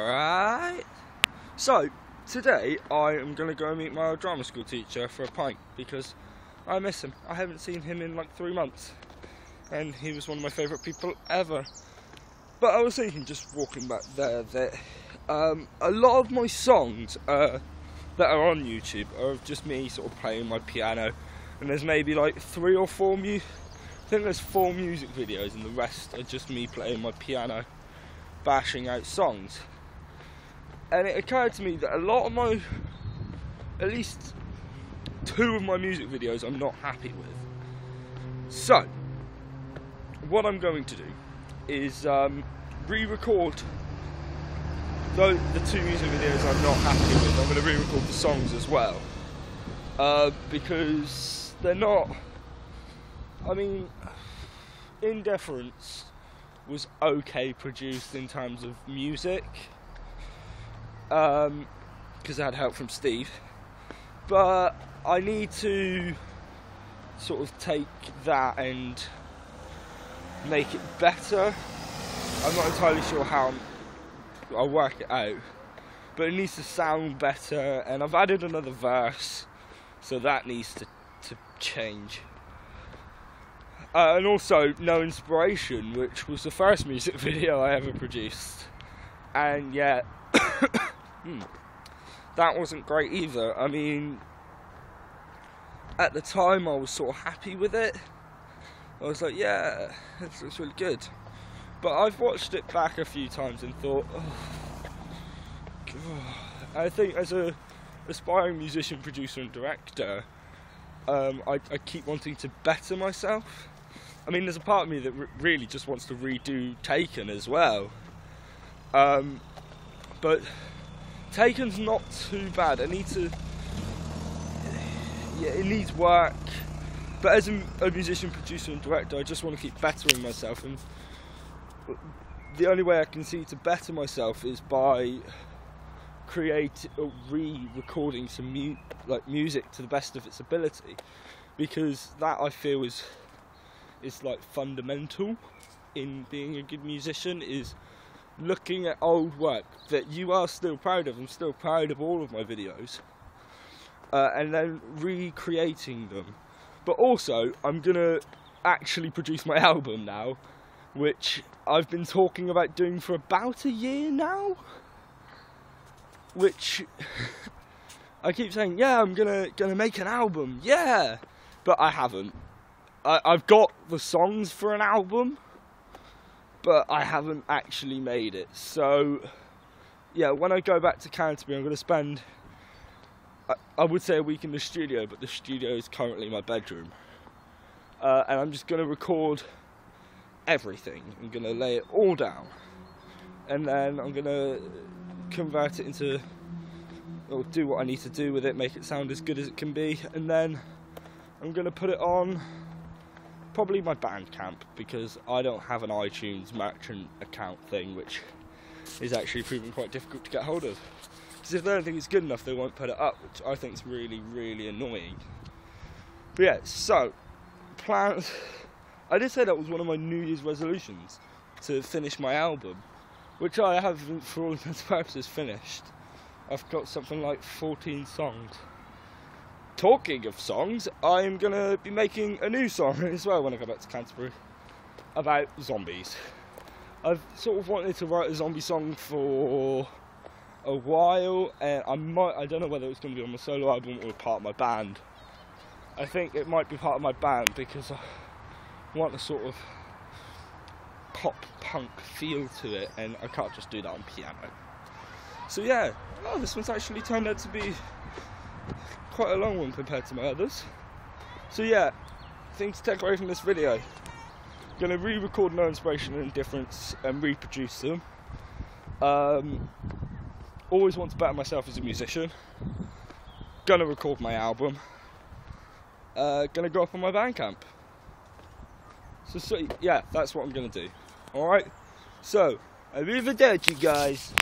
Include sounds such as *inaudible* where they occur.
Alright. So, today I am going to go meet my old drama school teacher for a pint because I miss him. I haven't seen him in like three months. And he was one of my favourite people ever. But I was thinking, just walking back there, that um, a lot of my songs uh, that are on YouTube are just me sort of playing my piano. And there's maybe like three or four mu. I think there's four music videos, and the rest are just me playing my piano, bashing out songs and it occurred to me that a lot of my, at least two of my music videos, I'm not happy with. So, what I'm going to do is um, re-record though the two music videos I'm not happy with. I'm going to re-record the songs as well uh, because they're not. I mean, Indifference was okay produced in terms of music because um, I had help from Steve. But I need to sort of take that and make it better. I'm not entirely sure how I'll work it out, but it needs to sound better. And I've added another verse, so that needs to, to change. Uh, and also, No Inspiration, which was the first music *laughs* video I ever produced. And yet, *coughs* hmm, that wasn't great either. I mean, at the time I was sort of happy with it. I was like, yeah, it's, it's really good. But I've watched it back a few times and thought, oh, I think as a aspiring musician, producer, and director, um, I, I, keep wanting to better myself. I mean, there's a part of me that really just wants to redo Taken as well. Um, but Taken's not too bad. I need to. Yeah, it needs work. But as a, a musician, producer, and director, I just want to keep bettering myself. And the only way I can see to better myself is by create uh, re-recording some mu- like music to the best of its ability, because that I feel is is like fundamental in being a good musician. Is looking at old work that you are still proud of. I'm still proud of all of my videos. Uh, and then recreating them. But also, I'm gonna actually produce my *laughs* album now, which I've been talking about doing for about a year now. Which *laughs* I keep saying, yeah, I'm gonna gonna make an album, yeah, but I haven't. I, I've got the songs for an album but I haven't actually made it. So, yeah, when I go back to Canterbury, I'm going to spend, I, I, would say a week in the studio, but the studio is currently my bedroom. Uh, and I'm just going to record everything. I'm going to lay it all down. And then I'm going to convert it into, or do what I need to do with it, make it sound as good as it can be. And then I'm going to put it on probably my Bandcamp because I don't have an iTunes merchant account thing, which is actually proving quite difficult to get hold of. Because if they don't think it's good enough, they won't put it up, which I think is really, really annoying. But yeah, so plans. I did say that was one of my New Year's resolutions to finish my album, which I have, for all intents and purposes, finished. I've got something like 14 songs talking of songs, I'm gonna be making a new song *laughs* as well when I go back to Canterbury about zombies. I've sort of wanted to write a zombie song for a while, and I might, I don't know whether it's gonna be on my solo album or part of my band. I think it might be part of my band because I want a sort of pop punk feel to it, and I can't just do that on piano. So yeah, oh, this one's actually turned out to be quite a long one compared to my others. So yeah, things to take away from this video. Gonna re-record No Inspiration and Indifference and reproduce them. Um, always want to better myself as a musician. Gonna record my album. Uh, gonna go up on my Bandcamp. So, so yeah, that's what I'm gonna do. Alright? So, arrivederci guys.